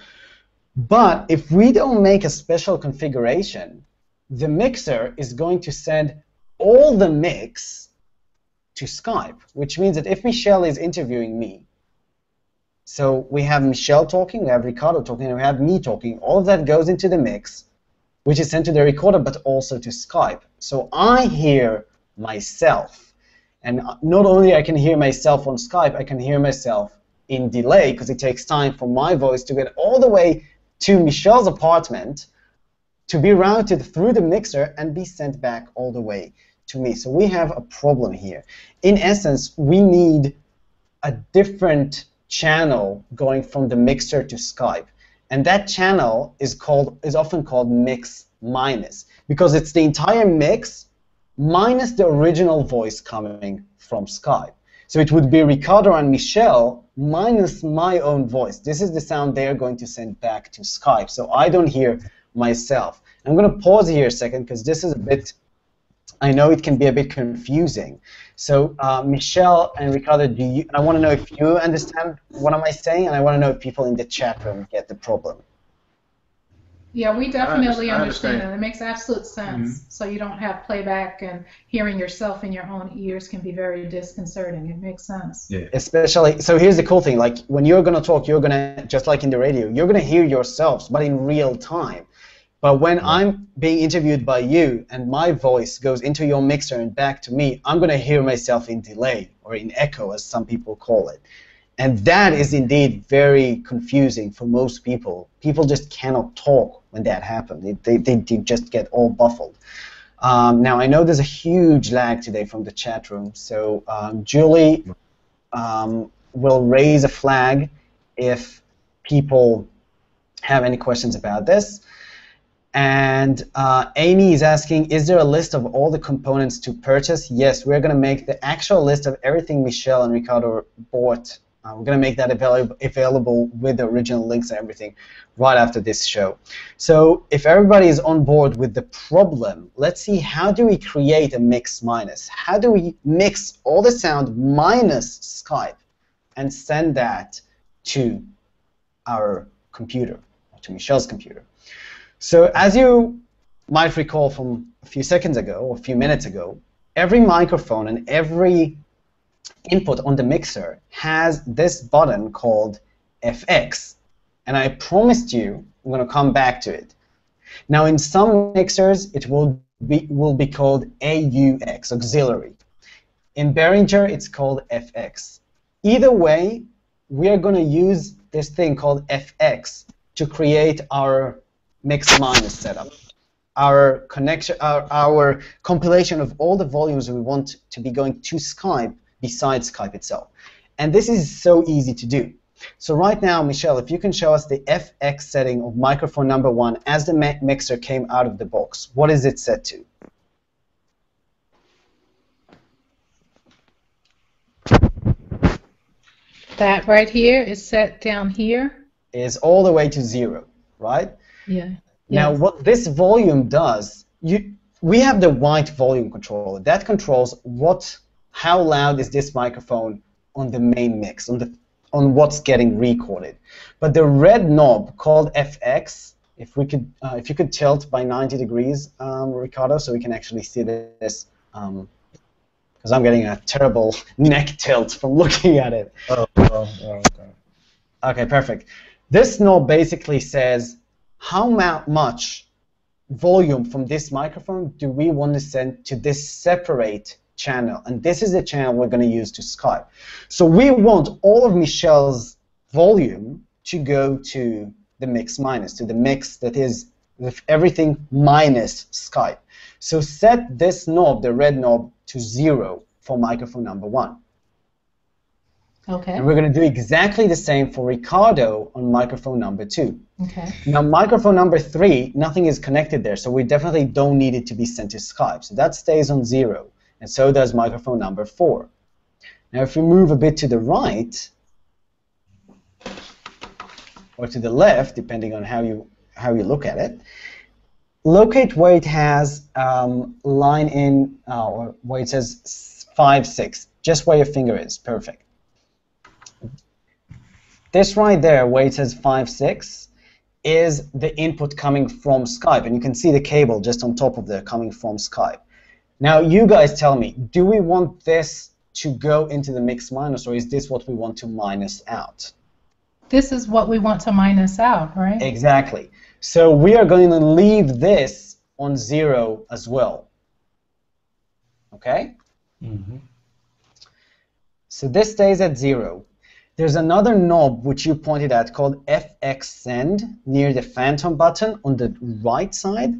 But if we don't make a special configuration, the mixer is going to send all the mix to Skype, which means that if Michelle is interviewing me, so we have Michelle talking, we have Ricardo talking, and we have me talking, all of that goes into the mix, which is sent to the recorder, but also to Skype. So I hear myself. And not only I can hear myself on Skype, I can hear myself in delay because it takes time for my voice to get all the way to Michelle's apartment to be routed through the mixer and be sent back all the way to me. So we have a problem here. In essence, we need a different channel going from the mixer to Skype. And that channel is called is often called mix minus because it's the entire mix minus the original voice coming from Skype. So it would be Ricardo and Michelle minus my own voice. This is the sound they're going to send back to Skype. So I don't hear myself. I'm going to pause here a second because this is a bit, I know it can be a bit confusing. So uh, Michelle and Ricardo, do you, I want to know if you understand what am I saying, and I want to know if people in the chat room get the problem. Yeah, we definitely I understand. understand that. It makes absolute sense. So you don't have playback and hearing yourself in your own ears can be very disconcerting. It makes sense. Yeah. Especially, so here's the cool thing, like when you're going to talk, you're going to, just like in the radio, you're going to hear yourselves, but in real time. But when I'm being interviewed by you and my voice goes into your mixer and back to me, I'm going to hear myself in delay or in echo, as some people call it. And that is indeed very confusing for most people. People just cannot talk when that happens. They, they, they just get all buffled. Um, now, I know there's a huge lag today from the chat room, so um, Julie um, will raise a flag if people have any questions about this. And uh, Amy is asking, is there a list of all the components to purchase? Yes, we're going to make the actual list of everything Michelle and Ricardo bought. Uh, we're going to make that available, available with the original links and everything right after this show. So if everybody is on board with the problem, let's see how do we create a mix minus? How do we mix all the sound minus Skype and send that to our computer, to Michelle's computer? So as you might recall from a few seconds ago or a few minutes ago, every microphone and every input on the mixer has this button called FX. And I promised you I'm going to come back to it. Now in some mixers it will be will be called AUX, auxiliary. In Behringer, it's called FX. Either way, we are going to use this thing called FX to create our mix minus setup. Our connection, our, our compilation of all the volumes we want to be going to Skype besides Skype itself. And this is so easy to do. So right now, Michelle, if you can show us the FX setting of microphone number one as the mixer came out of the box, what is it set to? That right here is set down here. Is all the way to zero, right? Yeah. Now, yes. what this volume does, you we have the white volume controller that controls what, how loud is this microphone on the main mix, on the on what's getting recorded. But the red knob called FX, if we could, uh, if you could tilt by 90 degrees, um, Ricardo, so we can actually see this, because um, I'm getting a terrible neck tilt from looking at it. Oh, oh, oh, okay. Okay, perfect. This knob basically says how much volume from this microphone do we want to send to this separate channel. And this is the channel we're going to use to Skype. So we want all of Michelle's volume to go to the mix minus, to the mix that is with everything minus Skype. So set this knob, the red knob, to zero for microphone number one. Okay. And we're going to do exactly the same for Ricardo on microphone number two. Okay. Now, microphone number three, nothing is connected there, so we definitely don't need it to be sent to Skype. So that stays on zero and so does microphone number four. Now if we move a bit to the right, or to the left, depending on how you, how you look at it, locate where it has um, line in, uh, or where it says 5, 6, just where your finger is, perfect. This right there, where it says 5, 6, is the input coming from Skype, and you can see the cable just on top of there coming from Skype. Now, you guys tell me, do we want this to go into the mix minus, or is this what we want to minus out? This is what we want to minus out, right? Exactly. So we are going to leave this on zero as well. Okay? Mm-hmm. So this stays at zero. There's another knob which you pointed at called FX send near the phantom button on the right side.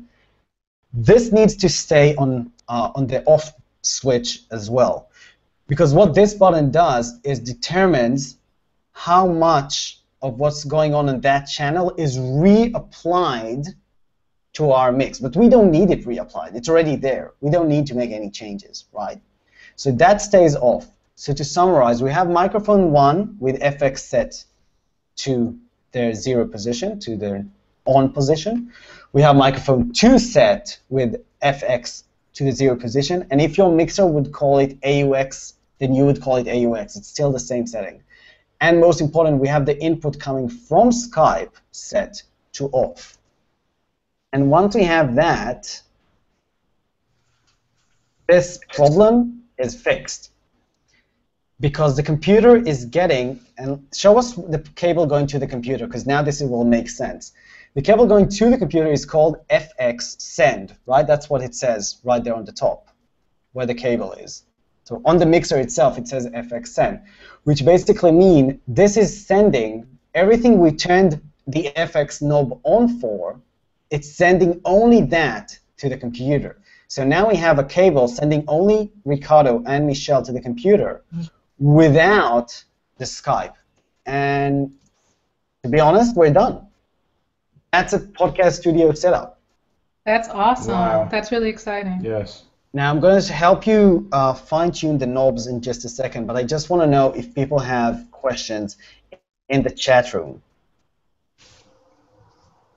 This needs to stay on uh, on the off switch as well. Because what this button does is determines how much of what's going on in that channel is reapplied to our mix. But we don't need it reapplied. It's already there. We don't need to make any changes, right? So that stays off. So to summarize, we have microphone 1 with FX set to their zero position, to their on position. We have microphone 2 set with FX to the zero position. And if your mixer would call it AUX, then you would call it AUX. It's still the same setting. And most important, we have the input coming from Skype set to off. And once we have that, this problem is fixed. Because the computer is getting, and show us the cable going to the computer, because now this will make sense. The cable going to the computer is called FX send, right? That's what it says right there on the top, where the cable is. So on the mixer itself, it says FX send, which basically mean this is sending everything we turned the FX knob on for, it's sending only that to the computer. So now we have a cable sending only Ricardo and Michelle to the computer without the Skype. And to be honest, we're done that's a podcast studio setup. That's awesome. Wow. That's really exciting. Yes. Now I'm going to help you uh, fine-tune the knobs in just a second, but I just want to know if people have questions in the chat room.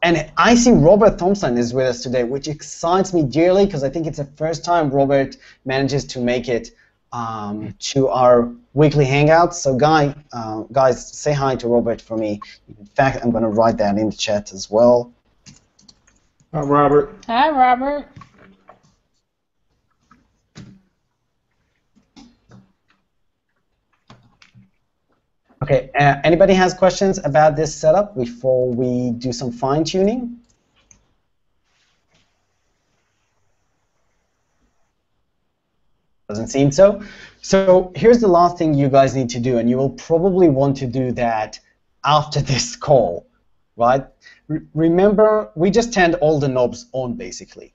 And I see Robert Thompson is with us today, which excites me dearly because I think it's the first time Robert manages to make it um, to our weekly hangouts. So, guy, uh, guys, say hi to Robert for me. In fact, I'm going to write that in the chat as well. Hi, Robert. Hi, Robert. Okay, uh, anybody has questions about this setup before we do some fine tuning? Doesn't seem so. So here's the last thing you guys need to do, and you will probably want to do that after this call, right? R remember, we just turned all the knobs on, basically.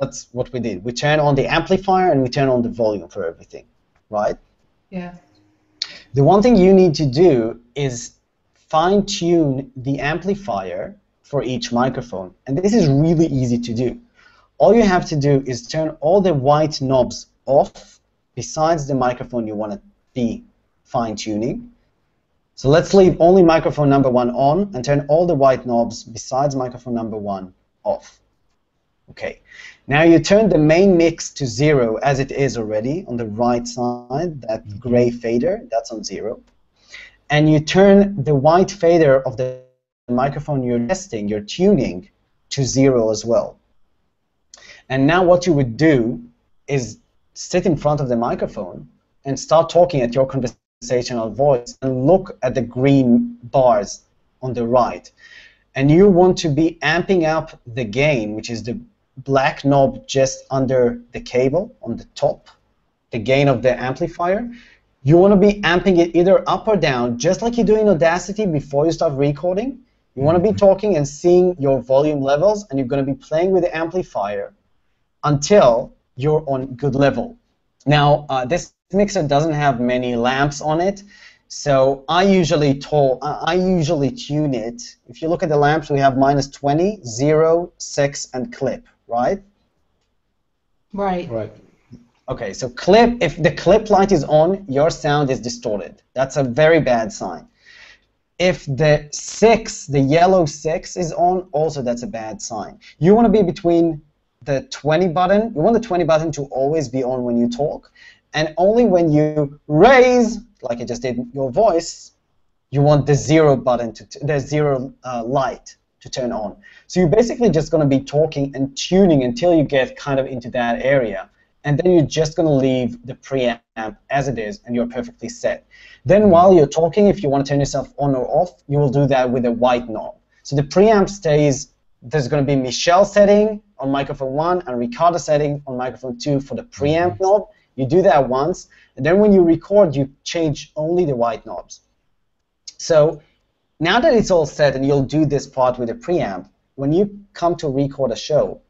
That's what we did. We turn on the amplifier and we turn on the volume for everything, right? Yeah. The one thing you need to do is fine-tune the amplifier for each microphone. And this is really easy to do. All you have to do is turn all the white knobs off besides the microphone you want to be fine-tuning. So let's leave only microphone number one on and turn all the white knobs besides microphone number one off. Okay. Now you turn the main mix to zero as it is already on the right side, that mm-hmm. gray fader, that's on zero. And you turn the white fader of the microphone you're testing, you're tuning, to zero as well. And now what you would do is sit in front of the microphone and start talking at your conversational voice and look at the green bars on the right. And you want to be amping up the gain, which is the black knob just under the cable on the top, the gain of the amplifier. You want to be amping it either up or down, just like you do in Audacity before you start recording. You want to be talking and seeing your volume levels, and you're going to be playing with the amplifier until you're on good level. Now, uh, this mixer doesn't have many lamps on it, so I usually told, I usually tune it. If you look at the lamps, we have minus 20, 0, 6, and clip, right? Right. Right. Okay, so clip, if the clip light is on, your sound is distorted. That's a very bad sign. If the 6, the yellow 6 is on, also that's a bad sign. You want to be between the 20 button, you want the 20 button to always be on when you talk, and only when you raise, like I just did your voice, you want the zero button, to the zero uh, light to turn on. So you're basically just going to be talking and tuning until you get kind of into that area, and then you're just going to leave the preamp as it is, and you're perfectly set. Then while you're talking, if you want to turn yourself on or off, you will do that with a white knob. So the preamp stays, there's going to be Michelle setting on microphone 1 and Ricardo setting on microphone 2 for the preamp mm-hmm. knob. You do that once, and then when you record, you change only the white knobs. So now that it's all set and you'll do this part with the preamp, when you come to record a show,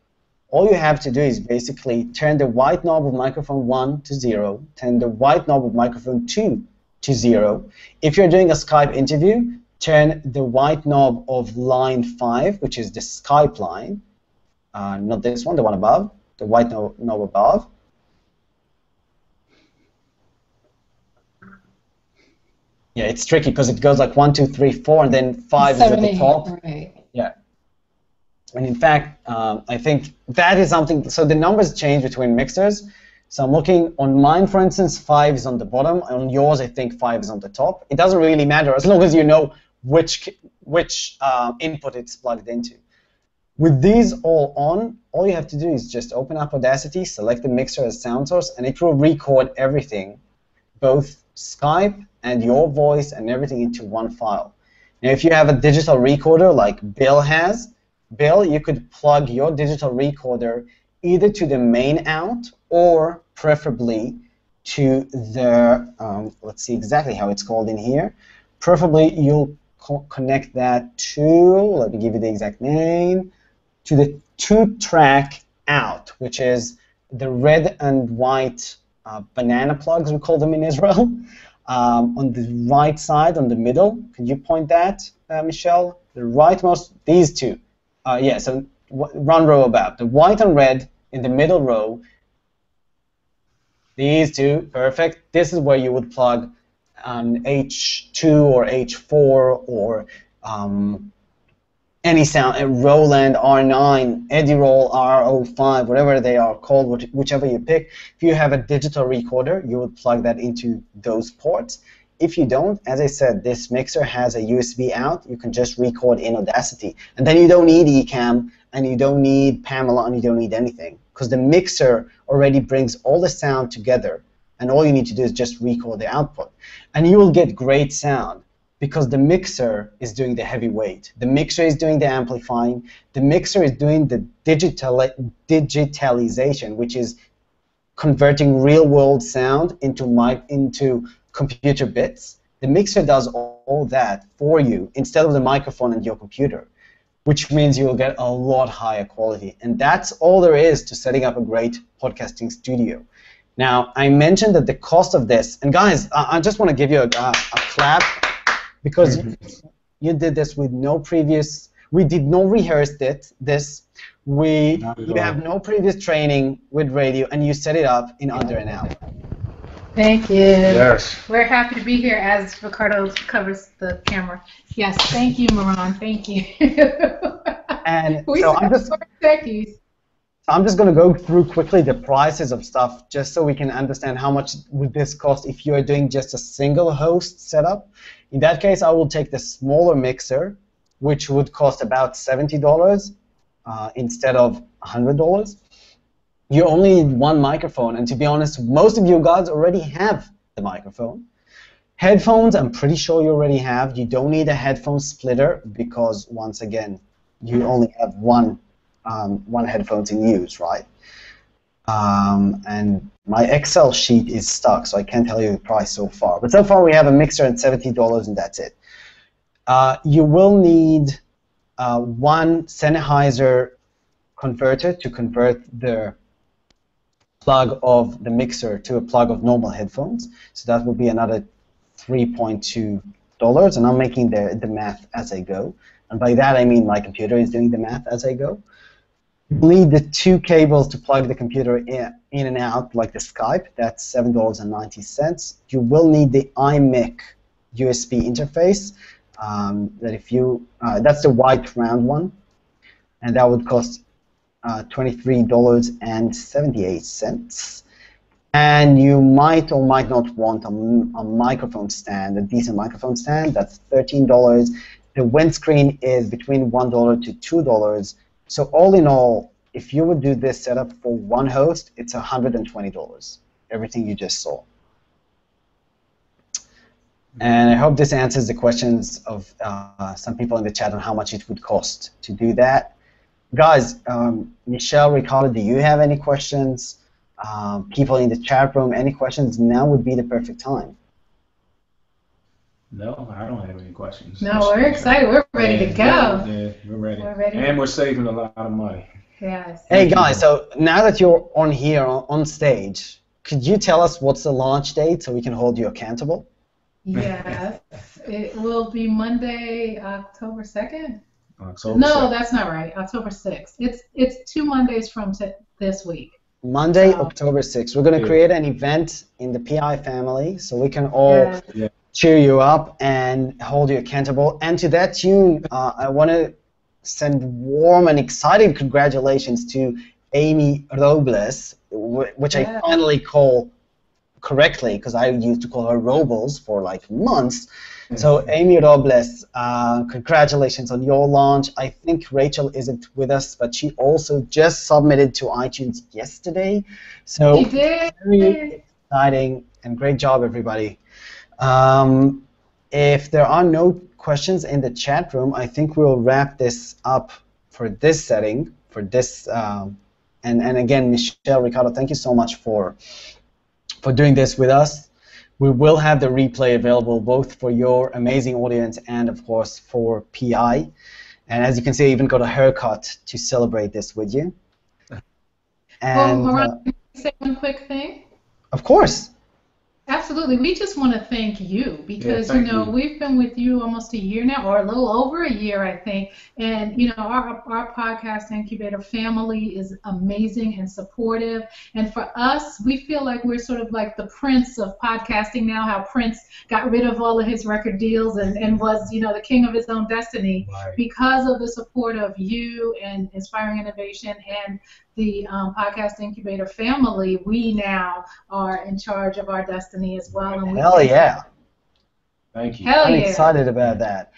all you have to do is basically turn the white knob of microphone 1 to 0, turn the white knob of microphone 2 to zero. If you're doing a Skype interview, turn the white knob of line 5, which is the Skype line, uh, not this one, the one above, the white knob, knob above. Yeah, it's tricky because it goes like one, two, three, four, and then 5 Seven, is at the top. Right. Yeah. And in fact, um, I think that is something, so the numbers change between mixers. So I'm looking on mine, for instance, 5 is on the bottom. On yours, I think 5 is on the top. It doesn't really matter as long as you know which, which uh, input it's plugged into. With these all on, all you have to do is just open up Audacity, select the mixer as sound source, and it will record everything, both Skype and your voice and everything into one file. Now, if you have a digital recorder like Bill has, Bill, you could plug your digital recorder either to the main out or preferably to the, um, let's see exactly how it's called in here. Preferably you'll co connect that to, let me give you the exact name, to the two-track out, which is the red and white uh, banana plugs, we call them in Israel, um, on the right side, on the middle. Can you point that, uh, Michelle? The rightmost, these two. Uh, yeah, so one row above. The white and red in the middle row these two, perfect. This is where you would plug an H2 or H4 or um, any sound, a Roland R9, Edirol R05, whatever they are called, whichever you pick. If you have a digital recorder, you would plug that into those ports. If you don't, as I said, this mixer has a USB out. You can just record in Audacity. And then you don't need Ecamm, and you don't need Pamela, and you don't need anything because the mixer already brings all the sound together and all you need to do is just record the output. And you will get great sound because the mixer is doing the heavy weight. The mixer is doing the amplifying. The mixer is doing the digital digitalization, which is converting real world sound into mic into computer bits. The mixer does all, all that for you instead of the microphone and your computer, which means you'll get a lot higher quality. And that's all there is to setting up a great podcasting studio. Now, I mentioned that the cost of this, and guys, I, I just want to give you a, a, a clap because mm-hmm. you did this with no previous, we did not rehearse it, this, we, you have no previous training with radio, and you set it up in under an hour. Thank you. Yes. We're happy to be here as Ricardo covers the camera. Yes, thank you, Meron. Thank you. and we so I'm just, techies. I'm just going to go through quickly the prices of stuff just so we can understand how much would this cost if you're doing just a single host setup. In that case, I will take the smaller mixer, which would cost about $70 uh, instead of $100. You only need one microphone, and to be honest, most of you guys already have the microphone. Headphones, I'm pretty sure you already have. You don't need a headphone splitter because, once again, you only have one um, one headphone in use, right? Um, and my Excel sheet is stuck, so I can't tell you the price so far. But so far, we have a mixer at $70, and that's it. Uh, you will need uh, one Sennheiser converter to convert the plug of the mixer to a plug of normal headphones. So that will be another $3.2, and I'm making the, the math as I go. And by that I mean my computer is doing the math as I go. You need the two cables to plug the computer in, in and out, like the Skype. That's $7.90. You will need the iMic USB interface. Um, that if you uh, that's the white round one, and that would cost uh, $23.78. And you might or might not want a, a, microphone stand, a decent microphone stand. That's $13. The windscreen is between $1 to $2. So all in all, if you would do this setup for one host, it's $120, everything you just saw. And I hope this answers the questions of uh, some people in the chat on how much it would cost to do that. Guys, um, Michelle, Ricardo, do you have any questions? Um, people in the chat room, any questions? Now would be the perfect time. No, I don't have any questions. No, we're excited. We're ready to uh, go. Yeah, we're ready. We're ready. And we're saving a lot of money. Yes. Hey guys, so now that you're on here on stage, could you tell us what's the launch date so we can hold you accountable? Yes, it will be Monday, October second. October No, 2nd. that's not right. October sixth. It's it's two Mondays from t- this week. Monday. October 6th. We're going to Yeah. create an event in the PI family so we can all Yeah. Cheer you up and hold you accountable. And to that tune, uh, I want to send warm and excited congratulations to Amy Robles, wh- which Yeah. I finally call correctly because I used to call her Robles for like months. So Amy Robles, uh, congratulations on your launch. I think Rachel isn't with us, but she also just submitted to iTunes yesterday. So very exciting and great job, everybody. Um, if there are no questions in the chat room, I think we'll wrap this up for this setting, for this. Um, and, and again, Michelle, Ricardo, thank you so much for for doing this with us. We will have the replay available both for your amazing audience and, of course, for PI. And as you can see, I even got a haircut to celebrate this with you. And well, uh, Meron, can I say one quick thing? of course, Absolutely. We just want to thank you because, thank you know, you. we've been with you almost a year now, or a little over a year, I think. And, you know, our, our podcast incubator family is amazing and supportive. And for us, we feel like we're sort of like the prince of podcasting now, how Prince got rid of all of his record deals and, and was, you know, the king of his own destiny Right. because of the support of you and Inspiring Innovation and the um, Podcast Incubator family, we now are in charge of our destiny as well. And we hell yeah. Thank you. Hell I'm yeah. excited about that.